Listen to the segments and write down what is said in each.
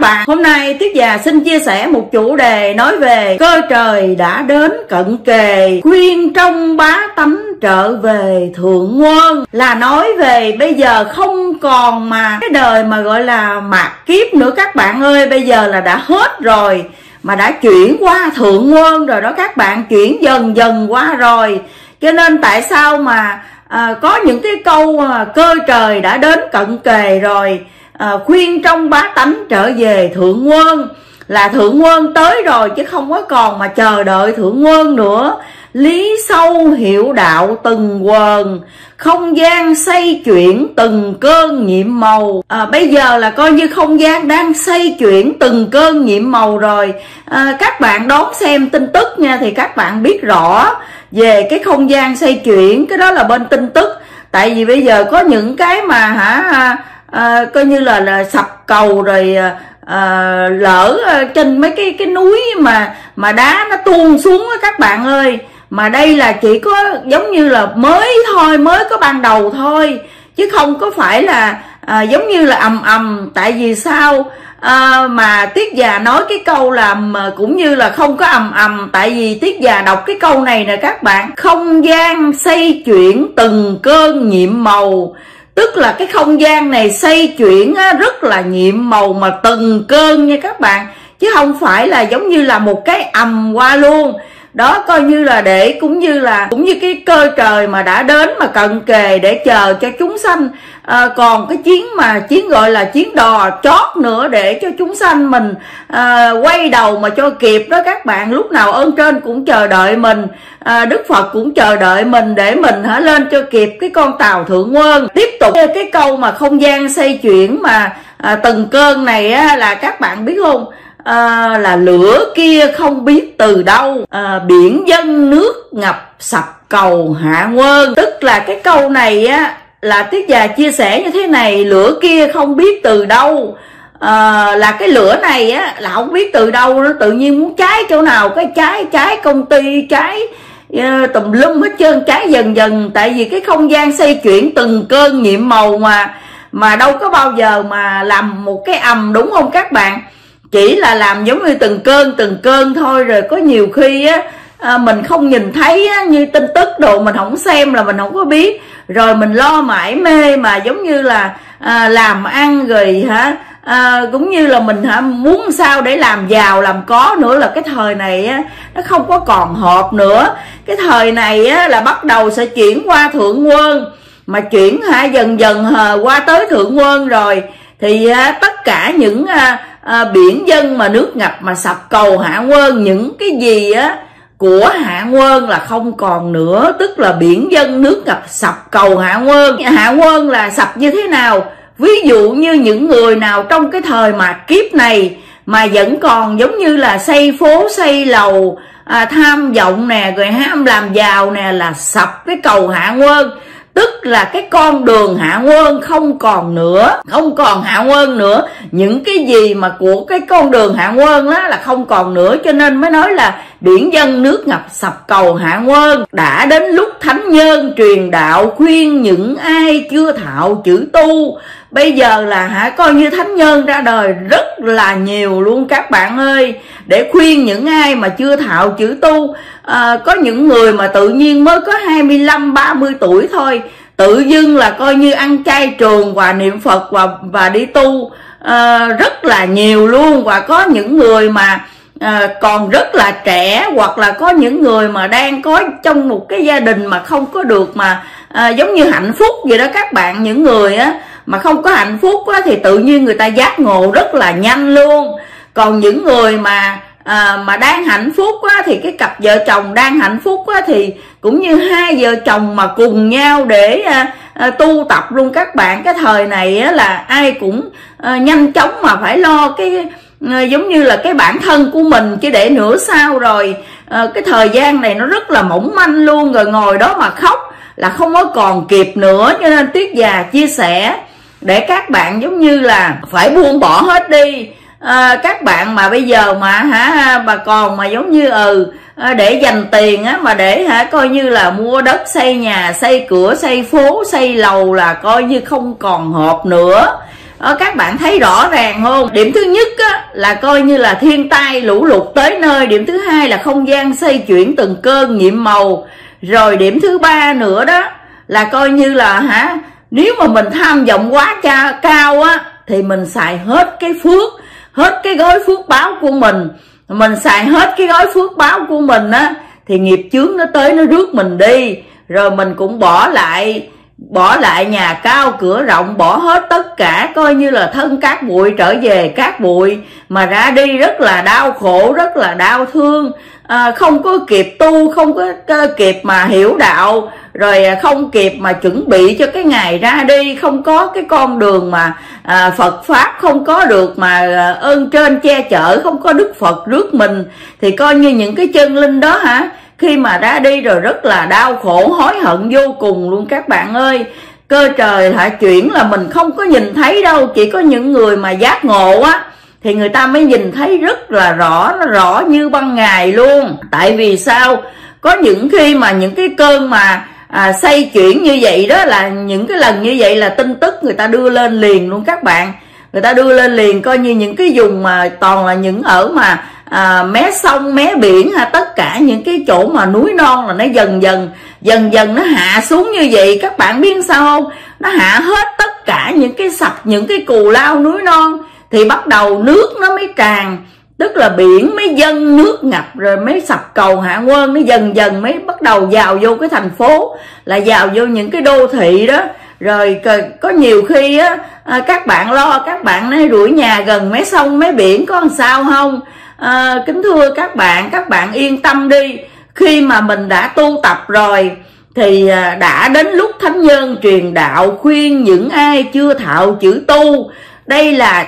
các bạn. Hôm nay Tiết Già xin chia sẻ một chủ đề nói về cơ trời đã đến cận kề Khuyên trong bá tánh trở về thượng quân. Là nói về bây giờ không còn mà cái đời mà gọi là mạt kiếp nữa các bạn ơi. Bây giờ là đã hết rồi mà đã chuyển qua thượng quân rồi đó các bạn chuyển dần dần qua rồi. Cho nên tại sao mà à, có những cái câu mà cơ trời đã đến cận kề rồi à, khuyên trong bá tánh trở về thượng quân. Là thượng quân tới rồi chứ không có còn mà chờ đợi thượng quân nữa. Lý sâu hiểu đạo từng quần không gian xây chuyển từng cơn nhiệm màu. À, bây giờ là coi như không gian đang xây chuyển từng cơn nhiệm màu rồi. À, các bạn đón xem tin tức nha thì các bạn biết rõ về cái không gian xây chuyển cái đó là bên tin tức. Tại vì bây giờ có những cái mà hả à, coi như là là sập cầu rồi à, lỡ trên mấy cái cái núi mà mà đá nó tuôn xuống á các bạn ơi. Mà đây là chỉ có giống như là mới thôi mới có ban đầu thôi. Chứ không có phải là à, giống như là ầm ầm. Tại vì sao? À, mà tiết già nói cái câu là mà cũng như là không có ầm ầm. Tại vì tiết già đọc cái câu này nè các bạn. Không gian xây chuyển từng cơn nhiệm màu tức là cái không gian này xây chuyển rất là nhiệm màu mà từng cơn nha các bạn. Chứ không phải là giống như là một cái ầm qua luôn. Đó, coi như là để cũng như là, cũng như cái cơ trời mà đã đến mà cận kề để chờ cho chúng sanh à, còn cái chiến mà chiến gọi là chiến đò chót nữa để cho chúng sanh mình à, quay đầu mà cho kịp đó các bạn. Lúc nào ơn trên cũng chờ đợi mình à, đức phật cũng chờ đợi mình để mình hả lên cho kịp cái con tàu thượng quân. Tiếp tục cái câu mà không gian xây chuyển mà à, từng cơn này á, là các bạn biết không? À, là lửa kia không biết từ đâu à, biển dân nước ngập sập cầu hạ quân. Tức là cái câu này á là tiết già chia sẻ như thế này lửa kia không biết từ đâu. À, là cái lửa này á là không biết từ đâu nó tự nhiên muốn cháy chỗ nào cái cháy cháy công ty cháy uh, tùm lum hết trơn cháy dần dần. Tại vì cái không gian xây chuyển từng cơn nhiệm màu mà mà đâu có bao giờ mà làm một cái ầm đúng không các bạn? Chỉ là làm giống như từng cơn từng cơn thôi rồi có nhiều khi á à, mình không nhìn thấy á, như tin tức đồ mình không xem là mình không có biết. Rồi mình lo mãi mê mà giống như là à, làm ăn rồi hả? À, cũng như là mình hả muốn sao để làm giàu làm có nữa là cái thời này á nó không có còn hợp nữa. Cái thời này á là bắt đầu sẽ chuyển qua thượng quân. Mà chuyển hả dần dần hờ qua tới thượng quân rồi. Thì á, tất cả những à, à, biển dân mà nước ngập mà sập cầu hạ quân những cái gì á của hạ quân là không còn nữa tức là biển dân nước ngập sập cầu hạ quân. Hạ quân là sập như thế nào? Ví dụ như những người nào trong cái thời mà kiếp này mà vẫn còn giống như là xây phố xây lầu à, tham vọng nè rồi ham làm giàu nè là sập cái cầu hạ quân tức là cái con đường hạ quân không còn nữa, không còn hạ quân nữa. Những cái gì mà của cái con đường hạ quân đó là không còn nữa, cho nên mới nói là biển dân nước ngập sập cầu hạ quân. Đã đến lúc thánh nhân truyền đạo khuyên những ai chưa thạo chữ tu. Bây giờ là hả, coi như thánh nhân ra đời rất là nhiều luôn các bạn ơi. Để khuyên những ai mà chưa thạo chữ tu à, có những người mà tự nhiên mới có 25 30 tuổi thôi tự dưng là coi như ăn chay trường và niệm Phật và và đi tu à, rất là nhiều luôn. Và có những người mà à, còn rất là trẻ hoặc là có những người mà đang có trong một cái gia đình mà không có được mà à, giống như hạnh phúc vậy đó các bạn. Những người á mà không có hạnh phúc á, thì tự nhiên người ta giác ngộ rất là nhanh luôn. Còn những người mà à, mà đang hạnh phúc á, thì cái cặp vợ chồng đang hạnh phúc á, thì cũng như hai vợ chồng mà cùng nhau để à, à, tu tập luôn các bạn. Cái thời này á, là ai cũng à, nhanh chóng mà phải lo cái à, giống như là cái bản thân của mình chứ để nửa sau rồi à, cái thời gian này nó rất là mỏng manh luôn. Rồi ngồi đó mà khóc là không có còn kịp nữa cho nên tuyết già chia sẻ để các bạn giống như là phải buông bỏ hết đi à, các bạn mà bây giờ mà hả bà còn mà giống như ừ à, để dành tiền á mà để hả coi như là mua đất xây nhà xây cửa xây phố xây lầu là coi như không còn hợp nữa. À, các bạn thấy rõ ràng không? Điểm thứ nhất á, là coi như là thiên tai lũ lụt tới nơi. Điểm thứ hai là không gian xây chuyển từng cơn nhiệm màu. Rồi điểm thứ ba nữa đó là coi như là hả nếu mà mình tham vọng quá cha, cao á thì mình xài hết cái phước hết cái gói phước báo của mình mình xài hết cái gói phước báo của mình á, thì nghiệp chướng nó tới, nó rước mình đi, rồi mình cũng bỏ lại bỏ lại nhà cao cửa rộng bỏ hết tất cả coi như là thân cát bụi trở về cát bụi. Mà ra đi rất là đau khổ rất là đau thương. À, không có kịp tu không có kịp mà hiểu đạo. Rồi à, không kịp mà chuẩn bị cho cái ngày ra đi. Không có cái con đường mà à, Phật pháp không có được mà à, ơn trên che chở không có Đức Phật rước mình. Thì coi như những cái chân linh đó hả? Khi mà ra đi rồi rất là đau khổ hối hận vô cùng luôn các bạn ơi. Cơ trời hả chuyển là mình không có nhìn thấy đâu chỉ có những người mà giác ngộ á thì người ta mới nhìn thấy rất là rõ nó rõ như ban ngày luôn. Tại vì sao? Có những khi mà những cái cơn mà à, xây chuyển như vậy đó là những cái lần như vậy là tin tức người ta đưa lên liền luôn các bạn. Người ta đưa lên liền coi như những cái vùng mà toàn là những ở mà à, mé sông mé biển ha tất cả những cái chỗ mà núi non là nó dần dần dần dần nó hạ xuống như vậy. Các bạn biết sao không? Nó hạ hết tất cả những cái sập những cái cù lao núi non thì bắt đầu nước nó mới tràn. Tức là biển mới dâng nước ngập rồi mới sập cầu hạ quân nó dần dần mới bắt đầu vào vô cái thành phố là vào vô những cái đô thị đó rồi có nhiều khi á à, các bạn lo các bạn nói rủi nhà gần mấy sông mấy biển có làm sao không? À, kính thưa các bạn các bạn yên tâm đi. Khi mà mình đã tu tập rồi thì à, đã đến lúc thánh nhân truyền đạo khuyên những ai chưa thạo chữ tu. Đây là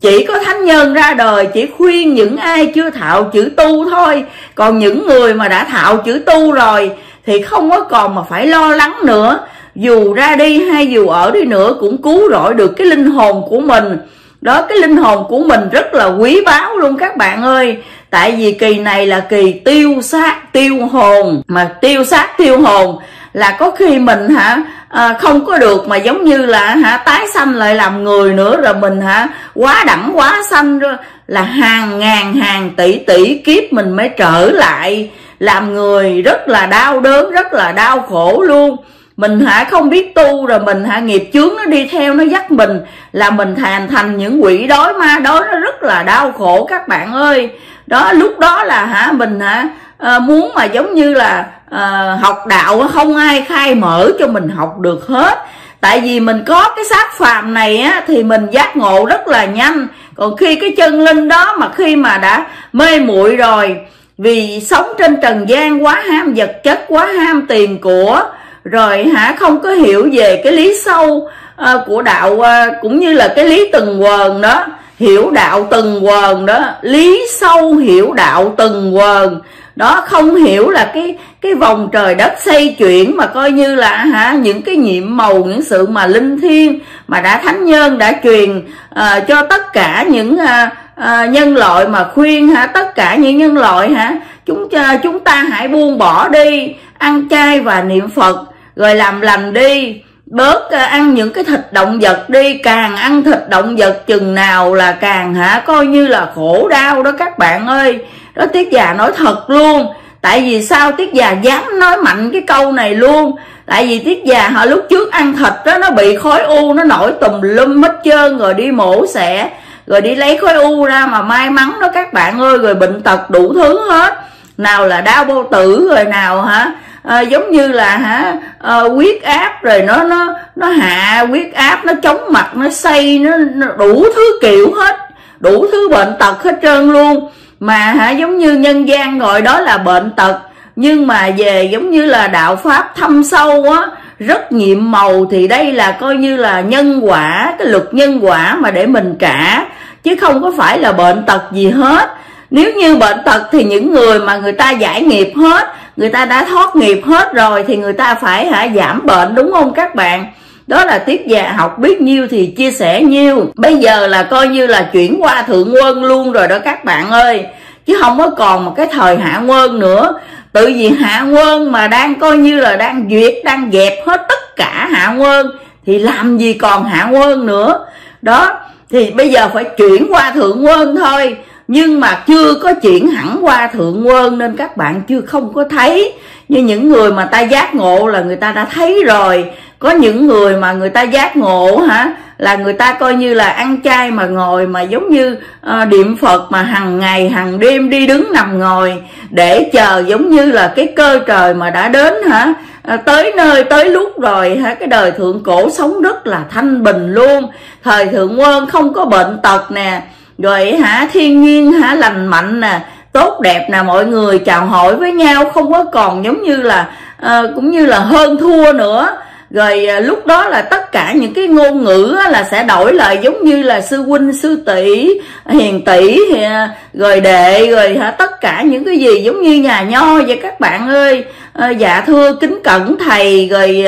chỉ có thánh nhân ra đời chỉ khuyên những ai chưa thạo chữ tu thôi. Còn những người mà đã thạo chữ tu rồi thì không có còn mà phải lo lắng nữa dù ra đi hay dù ở đi nữa cũng cứu rỗi được cái linh hồn của mình. Đó cái linh hồn của mình rất là quý báu luôn các bạn ơi. Tại vì kỳ này là kỳ tiêu xác tiêu hồn. Mà tiêu xác tiêu hồn là có khi mình hả à, không có được mà giống như là hả tái sanh lại làm người nữa rồi mình hả quá đẳng quá sanh rồi là hàng ngàn hàng tỷ tỷ kiếp mình mới trở lại. Làm người rất là đau đớn rất là đau khổ luôn mình hả không biết tu rồi mình hả nghiệp chướng nó đi theo nó dắt mình là mình thành thành những quỷ đói ma đói nó rất là đau khổ các bạn ơi. Đó lúc đó là hả mình hả à, muốn mà giống như là à, học đạo không ai khai mở cho mình học được hết. Tại vì mình có cái xác phàm này á thì mình giác ngộ rất là nhanh. Còn khi cái chân linh đó mà khi mà đã mê muội rồi vì sống trên trần gian quá ham vật chất quá ham tiền của rồi hả không có hiểu về cái lý sâu à, của đạo à, cũng như là cái lý từng quần đó. Hiểu đạo từng quần đó. Lý sâu hiểu đạo từng quần đó không hiểu là cái cái vòng trời đất xây chuyển mà coi như là hả những cái nhiệm màu những sự mà linh thiêng mà đã thánh nhân đã truyền uh, cho tất cả những uh, uh, nhân loại mà khuyên hả tất cả những nhân loại hả. Chúng uh, chúng ta hãy buông bỏ đi ăn chay và niệm phật rồi làm lành đi, bớt ờ, ăn những cái thịt động vật đi. Càng ăn thịt động vật, chừng nào là càng hả, coi như là khổ đau đó các bạn ơi. Đó, tiết già nói thật luôn. Tại vì sao tiết già dám nói mạnh cái câu này luôn? Tại vì tiết già họ lúc trước ăn thịt đó, nó bị khối u, nó nổi tùm lum hết trơn, rồi đi mổ xẻ, rồi đi lấy khối u ra mà may mắn đó các bạn ơi. Rồi bệnh tật đủ thứ hết. Nào là đau bao tử rồi nào hả? À, giống như là hả à, huyết áp rồi nó nó nó hạ huyết áp nó chóng mặt nó xây nó, nó đủ thứ kiểu hết đủ thứ bệnh tật hết trơn luôn. Mà hả giống như nhân gian gọi đó là bệnh tật nhưng mà về giống như là đạo pháp thâm sâu á rất nhiệm màu thì đây là coi như là nhân quả cái luật nhân quả mà để mình trả chứ không có phải là bệnh tật gì hết. Nếu như bệnh tật thì những người mà người ta giải nghiệp hết người ta đã thoát nghiệp hết rồi thì người ta phải hả giảm bệnh, đúng không các bạn? Đó là tiết già học biết nhiêu thì chia sẻ nhiêu. Bây giờ là coi như là chuyển qua thượng quân luôn rồi đó các bạn ơi. Chứ không có còn một cái thời hạ quân nữa. Tự vì hạ quân mà đang coi như là đang duyệt, đang dẹp hết tất cả hạ quân, thì làm gì còn hạ quân nữa? Đó, thì bây giờ phải chuyển qua thượng quân thôi nhưng mà chưa có chuyển hẳn qua thượng quân nên các bạn chưa không có thấy. Như những người mà ta giác ngộ là người ta đã thấy rồi. Có những người mà người ta giác ngộ hả? Là người ta coi như là ăn chay mà ngồi mà giống như uh, niệm phật mà hằng ngày hằng đêm đi đứng nằm ngồi để chờ giống như là cái cơ trời mà đã đến hả? À, tới nơi tới lúc rồi ha cái đời thượng cổ sống rất là thanh bình luôn. Thời thượng quân không có bệnh tật nè rồi hả thiên nhiên hả lành mạnh nè tốt đẹp nè mọi người chào hỏi với nhau không có còn giống như là à, cũng như là hơn thua nữa. Rồi à, lúc đó là tất cả những cái ngôn ngữ á, là sẽ đổi lại giống như là sư huynh sư tỷ hiền tỷ rồi đệ rồi hả tất cả những cái gì giống như nhà nho vậy các bạn ơi. À, dạ thưa kính cẩn thầy rồi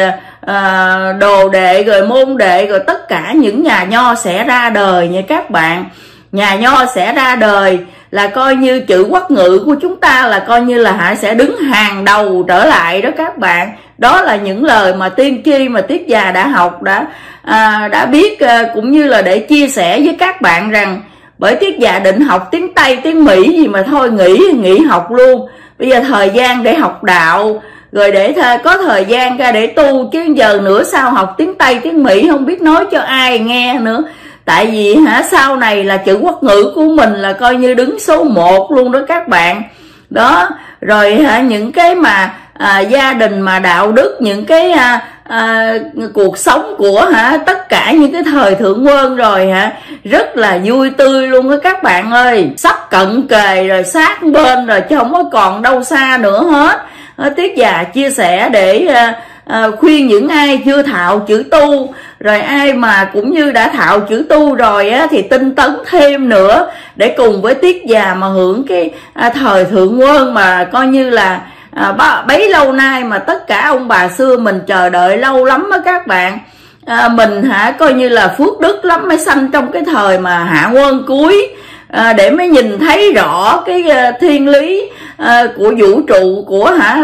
à, đồ đệ rồi môn đệ rồi tất cả những nhà nho sẽ ra đời nha các bạn nhà nho sẽ ra đời là coi như chữ quốc ngữ của chúng ta là coi như là hả sẽ đứng hàng đầu trở lại đó các bạn. Đó là những lời mà tiên tri mà tiết già đã học đã à, đã biết à, cũng như là để chia sẻ với các bạn rằng bởi tiết già định học tiếng tây tiếng mỹ gì mà thôi nghỉ nghỉ học luôn. Bây giờ thời gian để học đạo rồi để th có thời gian ra để tu chứ giờ nữa sao học tiếng tây tiếng mỹ không biết nói cho ai nghe nữa tại vì hả sau này là chữ quốc ngữ của mình là coi như đứng số 1 luôn đó các bạn. Đó rồi hả những cái mà à, gia đình mà đạo đức những cái à, à, cuộc sống của hả tất cả những cái thời thượng quân rồi hả rất là vui tươi luôn đó các bạn ơi. Sắp cận kề rồi sát bên rồi chứ không có còn đâu xa nữa hết. Ờ, Tiết già chia sẻ để à, à, khuyên những ai chưa thạo chữ tu rồi ai mà cũng như đã thạo chữ tu rồi á thì tinh tấn thêm nữa để cùng với tiết già mà hưởng cái à, thời thượng quân mà coi như là à, bấy lâu nay mà tất cả ông bà xưa mình chờ đợi lâu lắm á các bạn. À, mình hả coi như là phước đức lắm mới sanh trong cái thời mà hạ quân cuối à, để mới nhìn thấy rõ cái ờ, thiên lý ờ, của vũ trụ của hả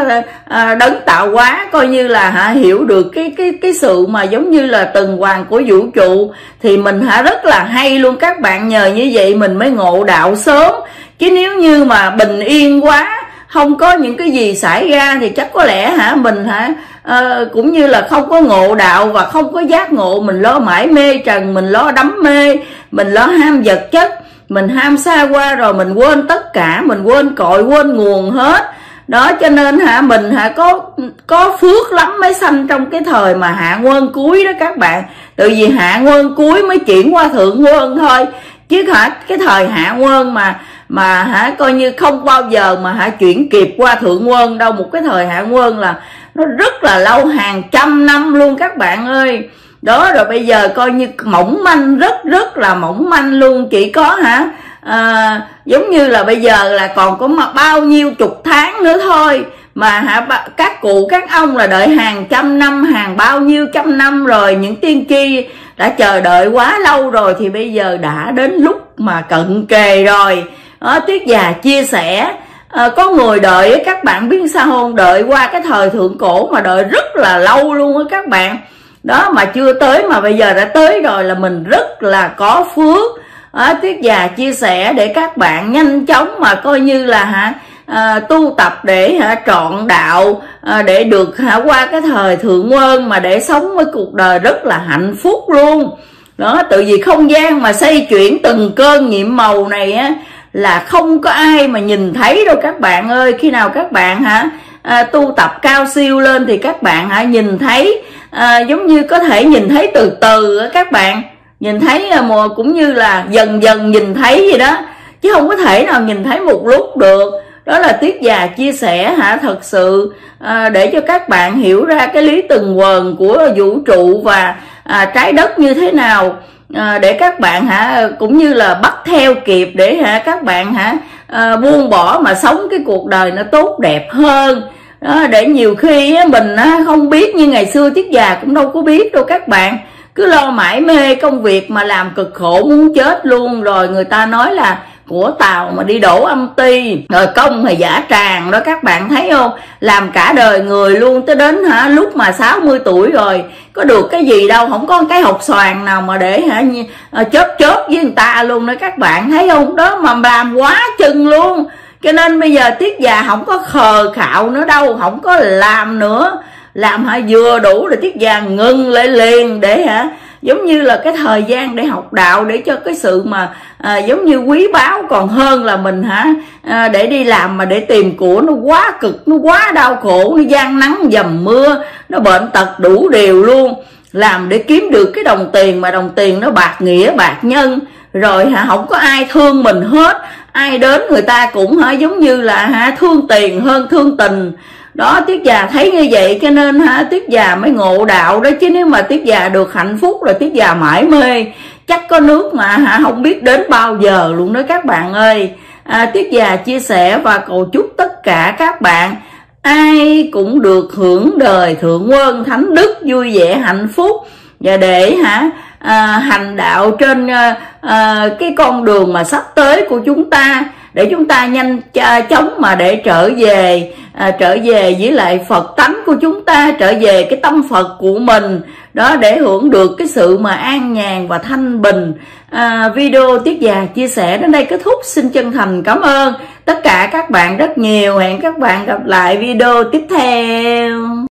ờ, đấng tạo hóa coi như là hả hiểu được cái cái cái sự mà giống như là tuần hoàn của vũ trụ. Thì mình hả rất là hay luôn. Các bạn nhờ như vậy mình mới ngộ đạo sớm. Chứ nếu như mà bình yên quá không có những cái gì xảy ra thì chắc có lẽ hả mình hả à, cũng như là không có ngộ đạo và không có giác ngộ. Mình lo mãi mê trần mình lo đắm mê mình lo ham vật chất mình ham xa qua rồi mình quên tất cả, mình quên cội, quên nguồn hết. Đó, cho nên hả, mình hả có có phước lắm mới sanh trong cái thời mà hạ quân cuối đó các bạn. Từ vì hạ quân cuối mới chuyển qua thượng quân thôi. Chứ hả, cái thời hạ quân mà mà hả coi như không bao giờ mà hả chuyển kịp qua thượng quân đâu. Một cái thời hạ quân là nó rất là lâu, hàng trăm năm luôn các bạn ơi đó rồi bây giờ coi như mỏng manh rất rất là mỏng manh luôn. Chỉ có hả? À, giống như là bây giờ là còn có mà bao nhiêu chục tháng nữa thôi. Mà hả các cụ các ông là đợi hàng trăm năm hàng bao nhiêu trăm năm rồi. Những tiên tri đã chờ đợi quá lâu rồi thì bây giờ đã đến lúc mà cận kề rồi. Đó, tuyết già chia sẻ. À, có người đợi các bạn biết sao không? Đợi qua cái thời thượng cổ mà đợi rất là lâu luôn á các bạn đó mà chưa tới mà bây giờ đã tới rồi là mình rất là có phước. À, tiết già chia sẻ để các bạn nhanh chóng mà coi như là hả à, tu tập để hả trọn đạo à, để được hả qua cái thời thượng quân mà để sống với cuộc đời rất là hạnh phúc luôn. Đó tự vì không gian mà xây chuyển từng cơn nhiệm màu này á là không có ai mà nhìn thấy đâu các bạn ơi. Khi nào các bạn hả à, tu tập cao siêu lên thì các bạn hả nhìn thấy à, giống như có thể nhìn thấy từ từ các bạn. Nhìn thấy à, mùa cũng như là dần dần nhìn thấy gì đó. Chứ không có thể nào nhìn thấy một lúc được. Đó là tiết già chia sẻ hả? Thật sự à, để cho các bạn hiểu ra cái lý từng quần của vũ trụ và à, trái đất như thế nào. À, để các bạn hả cũng như là bắt theo kịp để hả các bạn hả à, buông bỏ mà sống cái cuộc đời nó tốt đẹp hơn đó, để nhiều khi mình không biết như ngày xưa tiết già cũng đâu có biết đâu các bạn. Cứ lo mãi mê công việc mà làm cực khổ muốn chết luôn. Rồi người ta nói là của tàu mà đi đổ âm ti rồi công thì giả tràng. Đó các bạn thấy không? Làm cả đời người luôn tới đến hả lúc mà 60 tuổi rồi có được cái gì đâu không có cái hột xoàn nào mà để hả ờ, chớp chớp với người ta luôn đó các bạn. Thấy không? Đó mà làm quá chừng luôn cho nên bây giờ tiết già không có khờ khạo nữa đâu không có làm nữa. Làm hả? Vừa đủ là tiết già ngừng lại liền để hả? Giống như là cái thời gian để học đạo để cho cái sự mà à, giống như quý báu còn hơn là mình hả? À, để đi làm mà để tìm của nó quá cực nó quá đau khổ nó gian nắng dầm mưa nó bệnh tật đủ điều luôn. Làm để kiếm được cái đồng tiền mà đồng tiền nó bạc nghĩa bạc nhân. Rồi hả? Không có ai thương mình hết ai đến người ta cũng hả giống như là hả thương tiền hơn thương tình. Đó tiết già thấy như vậy cho nên hả tiết già mới ngộ đạo đó. Chứ nếu mà tiết già được hạnh phúc là tiết già mãi mê. Chắc có nước mà hả không biết đến bao giờ luôn đó các bạn ơi. À, tiết già chia sẻ và cầu chúc tất cả các bạn ai cũng được hưởng đời thượng quân thánh đức vui vẻ hạnh phúc. Và để hả à, hành đạo trên à, à, cái con đường mà sắp tới của chúng ta để chúng ta nhanh à, chóng mà để trở về à, trở về với lại Phật tánh của chúng ta trở về cái tâm Phật của mình. Đó để hưởng được cái sự mà an nhàn và thanh bình. À, video tiết già chia sẻ đến đây kết thúc. Xin chân thành cảm ơn tất cả các bạn rất nhiều. Hẹn các bạn gặp lại video tiếp theo.